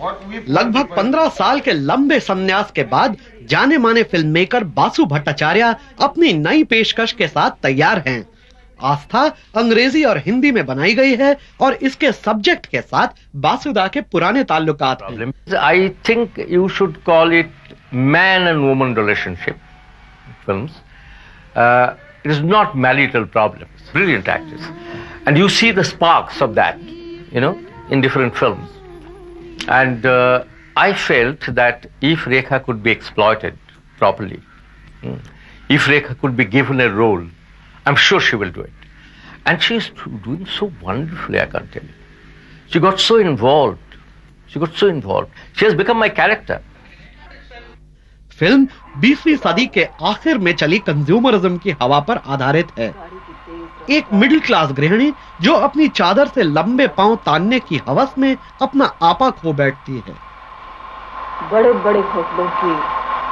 लगभग 15 साल के लंबे संन्यास के बाद जाने माने फ़िल्म मेकर बासु भट्टाचार्य अपनी नई पेशकश के साथ तैयार हैं। आस्था अंग्रेज़ी और हिंदी में बनाई गई है और इसके सब्जेक्ट के साथ बासुदा के पुराने ताल्लुकात I think you should call it man and woman relationship film it is not marital problem and you see the sparks of that you know in different films And uh, I felt that if Rekha could be exploited properly, mm, if Rekha could be given a role, I'm sure she will do it. And she's doing so wonderfully, I can't tell you. She got so involved. She got so involved. She has become my character. Film 20वीं सदी के आखिर में चली consumerism की हवा पर आधारित है एक मिडिल क्लास गृहिणी जो अपनी चादर से लंबे पाँव तानने की हवस में अपना आपा खो बैठती है। बड़े बड़े होटलों की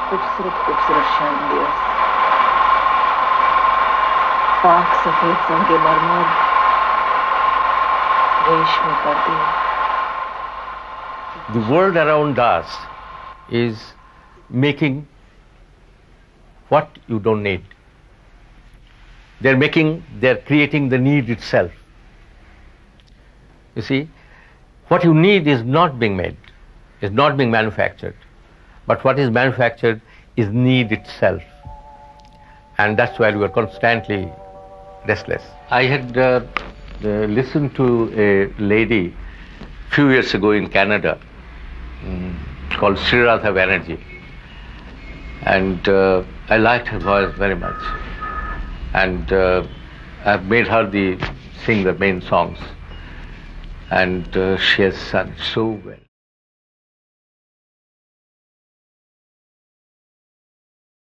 खूबसूरत खूबसूरत पाक सफ़ेद संगे मरमर रेशमी पर्दे The world around us is making what you don't need. They're making, they're creating the need itself. You see, what you need is not being made, is not being manufactured. But what is manufactured is need itself. And that's why we are constantly restless. I had uh, uh, listened to a lady few years ago in Canada mm, called Sriradha Banerjee. And uh, I liked her voice very much. And uh, I've made her the, sing the main songs. And uh, she has sung so well.